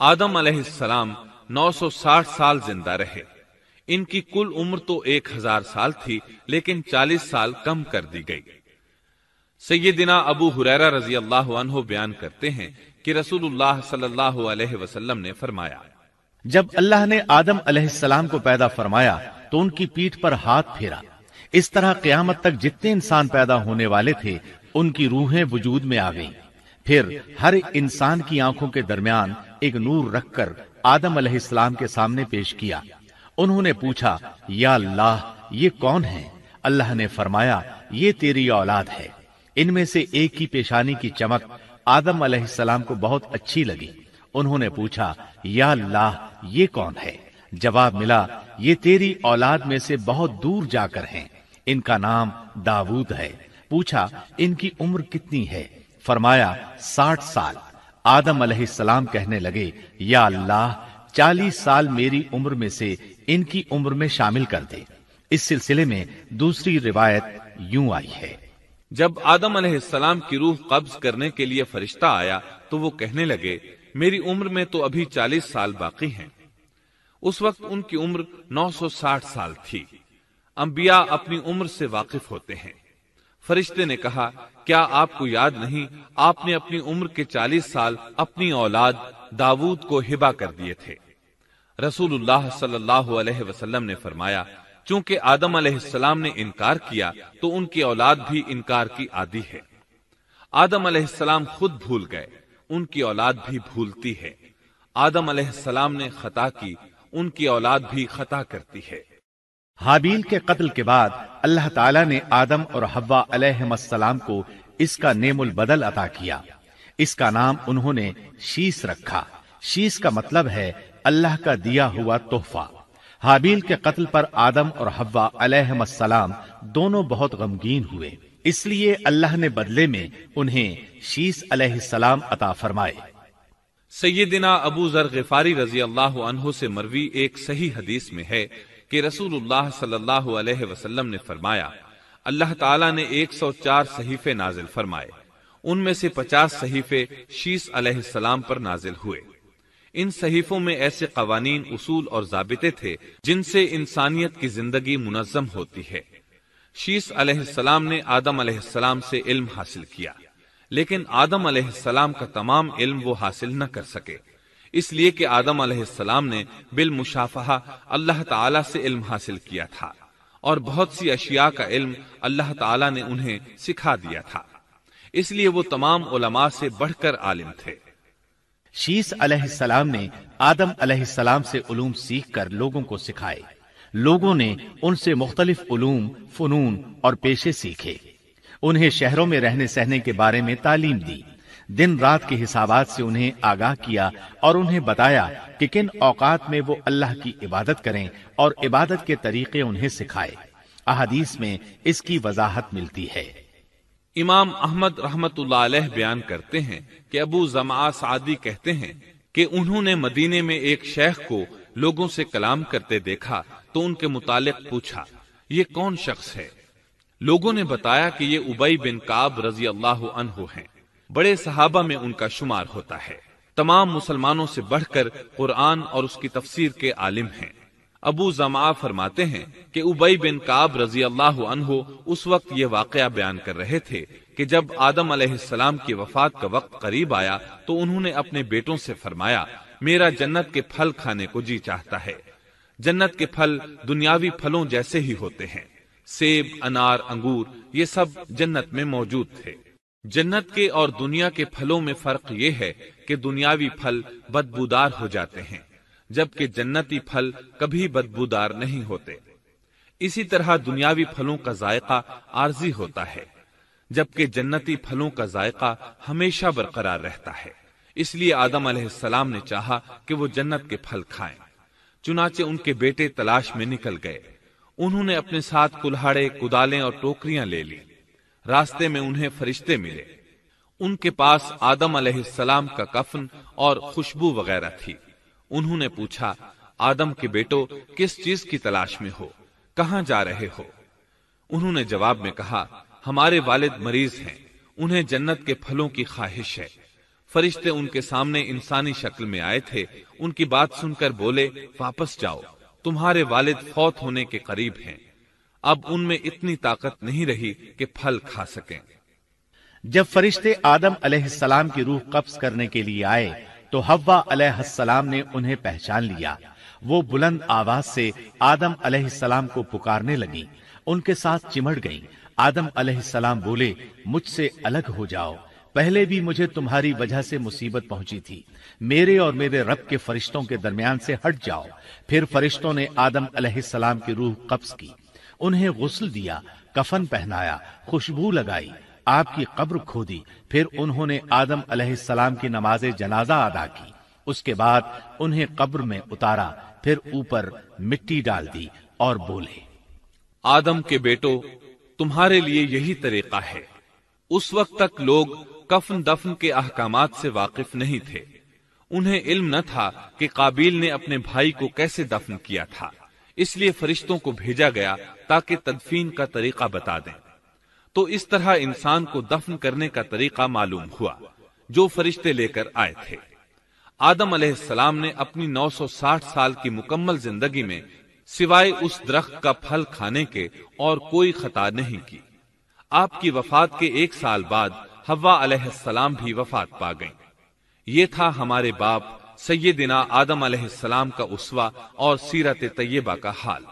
آدم علیہ السلام نو سو ساٹھ سال زندہ رہے۔ ان کی کل عمر تو ایک ہزار سال تھی، لیکن چالیس سال کم کر دی گئی۔ سیدنا ابو حریرہ رضی اللہ عنہ بیان کرتے ہیں کہ رسول اللہ صلی اللہ علیہ وسلم نے فرمایا، جب اللہ نے آدم علیہ السلام کو پیدا فرمایا تو ان کی پیٹھ پر ہاتھ پھیرا۔ اس طرح قیامت تک جتنے انسان پیدا ہونے والے تھے، ان کی روحیں وجود میں آ گئیں۔ پھر ہر انسان کی آنکھوں کے درمیان ایک نور رکھ کر آدم علیہ السلام کے سامنے پیش کیا۔ انہوں نے پوچھا، یا اللہ، یہ کون ہے اللہ نے فرمایا، یہ تیری اولاد ہے۔ ان میں سے ایک کی پیشانی کی چمک آدم علیہ السلام کو بہت اچھی لگی۔ انہوں نے پوچھا، یا اللہ، یہ کون ہے؟ جواب ملا، یہ تیری اولاد میں سے بہت دور جا کر ہیں۔ ان کا نام داود ہے۔ پوچھا، ان کی عمر کتنی ہے؟ فرمایا، ساٹھ سال۔ آدم علیہ السلام کہنے لگے، یا اللہ، چالیس سال میری عمر میں سے ان کی عمر میں شامل کر دے۔ اس سلسلے میں دوسری روایت یوں آئی ہے۔ جب آدم علیہ السلام کی روح قبض کرنے کے لیے فرشتہ آیا، تو وہ کہنے لگے، میری عمر میں تو ابھی چالیس سال باقی ہیں۔ اس وقت ان کی عمر نو سو ساٹھ سال تھی۔ انبیاء اپنی عمر سے واقف ہوتے ہیں۔ فرشتے نے کہا، کیا آپ کو یاد نہیں، آپ نے اپنی عمر کے چالیس سال اپنی اولاد داود کو ہبا کر دیے تھے۔ رسول اللہ صلی اللہ علیہ وسلم نے فرمایا، چونکہ آدم علیہ السلام نے انکار کیا، تو ان کی اولاد بھی انکار کی عادی ہے۔ آدم علیہ السلام خود بھول گئے، ان کی اولاد بھی بھولتی ہے۔ آدم علیہ السلام نے خطا کی، ان کی اولاد بھی خطا کرتی ہے۔ حابیل کے قتل کے بعد اللہ تعالیٰ نے آدم اور حوا علیہ السلام کو اس کا نیم البدل عطا کیا۔ اس کا نام انہوں نے شیس رکھا۔ شیس کا مطلب ہے اللہ کا دیا ہوا تحفہ۔ حابیل کے قتل پر آدم اور حوا علیہ السلام دونوں بہت غمگین ہوئے۔ اس لیے اللہ نے بدلے میں انہیں شیس علیہ السلام عطا فرمائے۔ سیدنا ابو ذر غفاری رضی اللہ عنہ سے مروی ایک صحیح حدیث میں ہے۔ کہ رسول اللہ صلی اللہ علیہ وسلم نے فرمایا، اللہ تعالیٰ نے ایک سو چار صحیفے نازل فرمائے۔ ان میں سے پچاس صحیفے شیس علیہ السلام پر نازل ہوئے۔ ان صحیفوں میں ایسے قوانین، اصول اور ضابطے تھے جن سے انسانیت کی زندگی منظم ہوتی ہے۔ شیس علیہ السلام نے آدم علیہ السلام سے علم حاصل کیا، لیکن آدم علیہ السلام کا تمام علم وہ حاصل نہ کر سکے۔ اس لیے کہ آدم علیہ السلام نے بالمشافہ اللہ تعالی سے علم حاصل کیا تھا اور بہت سی اشیاء کا علم اللہ تعالی نے انہیں سکھا دیا تھا۔ اس لیے وہ تمام علماء سے بڑھ کر عالم تھے۔ شیس علیہ السلام نے آدم علیہ السلام سے علوم سیکھ کر لوگوں کو سکھائے۔ لوگوں نے ان سے مختلف علوم، فنون اور پیشے سیکھے۔ انہیں شہروں میں رہنے سہنے کے بارے میں تعلیم دی۔ دن رات کے حسابات سے انہیں آگاہ کیا اور انہیں بتایا کہ کن اوقات میں وہ اللہ کی عبادت کریں اور عبادت کے طریقے انہیں سکھائے۔ احادیث میں اس کی وضاحت ملتی ہے۔ امام احمد رحمت اللہ علیہ بیان کرتے ہیں کہ ابو زما سعدی کہتے ہیں کہ انہوں نے مدینے میں ایک شیخ کو لوگوں سے کلام کرتے دیکھا تو ان کے متعلق پوچھا، یہ کون شخص ہے؟ لوگوں نے بتایا کہ یہ ابئی بن کاب رضی اللہ عنہ ہیں۔ بڑے صحابہ میں ان کا شمار ہوتا ہے۔ تمام مسلمانوں سے بڑھ کر قرآن اور اس کی تفسیر کے عالم ہیں۔ ابو زما فرماتے ہیں کہ ابئی بن کاب رضی اللہ عنہ اس وقت یہ واقعہ بیان کر رہے تھے کہ جب آدم علیہ السلام کی وفات کا وقت قریب آیا تو انہوں نے اپنے بیٹوں سے فرمایا، میرا جنت کے پھل کھانے کو جی چاہتا ہے۔ جنت کے پھل دنیاوی پھلوں جیسے ہی ہوتے ہیں۔ سیب، انار، انگور، یہ سب جنت میں موجود تھے۔ جنت کے اور دنیا کے پھلوں میں فرق یہ ہے کہ دنیاوی پھل بدبودار ہو جاتے ہیں، جبکہ جنتی پھل کبھی بدبودار نہیں ہوتے۔ اسی طرح دنیاوی پھلوں کا ذائقہ عارضی ہوتا ہے، جبکہ جنتی پھلوں کا ذائقہ ہمیشہ برقرار رہتا ہے۔ اس لیے آدم علیہ السلام نے چاہا کہ وہ جنت کے پھل کھائیں۔ چنانچہ ان کے بیٹے تلاش میں نکل گئے۔ انہوں نے اپنے ساتھ کلاڑے کدالیں اور ٹوکریاں لے لی راستے میں انہیں فرشتے ملے۔ ان کے پاس آدم علیہ السلام کا کفن اور خوشبو وغیرہ تھی۔ انہوں نے پوچھا، آدم کے بیٹو، کس چیز کی تلاش میں ہو؟ کہاں جا رہے ہو؟ انہوں نے جواب میں کہا، ہمارے والد مریض ہیں، انہیں جنت کے پھلوں کی خواہش ہے۔ فرشتے ان کے سامنے انسانی شکل میں آئے تھے۔ ان کی بات سن کر بولے، واپس جاؤ، تمہارے والد فوت ہونے کے قریب ہیں۔ اب ان میں اتنی طاقت نہیں رہی کہ پھل کھا سکیں۔ جب فرشتے آدم علیہ السلام کی روح قبض کرنے کے لیے آئے، تو ہوا علیہ السلام نے انہیں پہچان لیا۔ وہ بلند آواز سے آدم علیہ السلام کو پکارنے لگی ان کے ساتھ چمڑ گئی آدم علیہ السلام بولے، مجھ سے الگ ہو جاؤ۔ پہلے بھی مجھے تمہاری وجہ سے مصیبت پہنچی تھی۔ میرے اور میرے رب کے فرشتوں کے درمیان سے ہٹ جاؤ۔ پھر فرشتوں نے آدم علیہ السلام کی روح قبض کی۔ انہیں غسل دیا، کفن پہنایا، خوشبو لگائی، آپ کی قبر کھودی، پھر انہوں نے آدم علیہ السلام کی نماز جنازہ ادا کی۔ اس کے بعد انہیں قبر میں اتارا، پھر اوپر مٹی ڈال دی اور بولے، آدم کے بیٹو، تمہارے لیے یہی طریقہ ہے۔ اس وقت تک لوگ کفن دفن کے احکامات سے واقف نہیں تھے۔ انہیں علم نہ تھا کہ قابیل نے اپنے بھائی کو کیسے دفن کیا تھا۔ اس لیے فرشتوں کو بھیجا گیا تاکہ تدفین کا طریقہ بتا دیں۔ تو اس طرح انسان کو دفن کرنے کا طریقہ معلوم ہوا، جو فرشتے لے کر آئے تھے۔ آدم علیہ السلام نے اپنی نو سو ساٹھ سال کی مکمل زندگی میں سوائے اس درخت کا پھل کھانے کے اور کوئی خطا نہیں کی۔ آپ کی وفات کے ایک سال بعد ہوا علیہ السلام بھی وفات پا گئیں۔ یہ تھا ہمارے باپ سیدنا آدم علیہ السلام کا اسوا اور سیرت طیبہ کا حال۔